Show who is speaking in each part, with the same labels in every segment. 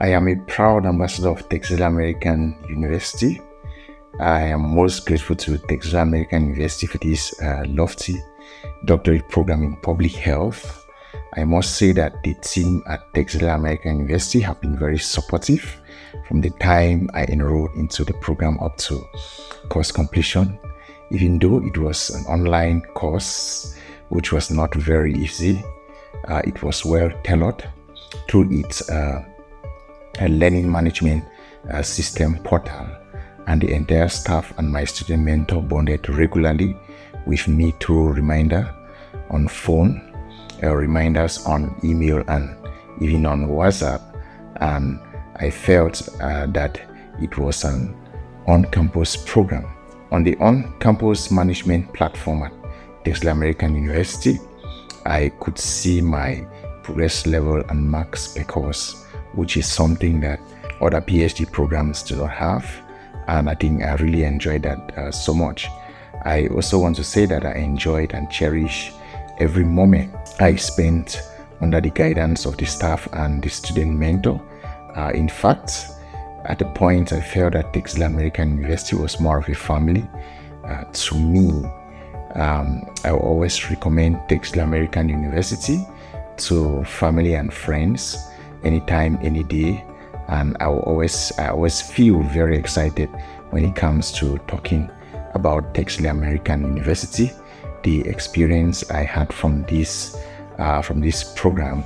Speaker 1: I am a proud ambassador of Texila American University. I am most grateful to Texila American University for this uh, lofty doctorate program in public health. I must say that the team at Texila American University have been very supportive from the time I enrolled into the program up to course completion. Even though it was an online course, which was not very easy, uh, it was well tailored through its uh, learning management uh, system portal and the entire staff and my student mentor bonded regularly with me through reminder on phone, uh, reminders on email and even on WhatsApp. And I felt uh, that it was an on-campus program. On the on-campus management platform at Texila American University, I could see my progress level and marks per course, which is something that other PhD programs do not have. And I think I really enjoyed that uh, so much. I also want to say that I enjoyed and cherish every moment I spent under the guidance of the staff and the student mentor. Uh, in fact, at the point I felt that Texila American University was more of a family uh, to me. Um, I always recommend Texila American University to family and friends anytime, any day. And I always, I always feel very excited when it comes to talking about Texila American University. The experience I had from this, uh, from this program,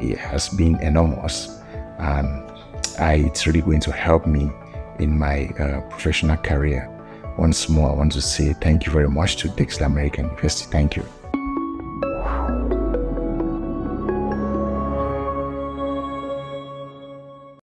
Speaker 1: it has been enormous, and I, it's really going to help me in my uh, professional career. Once more, I want to say thank you very much to Texila American University. Thank you.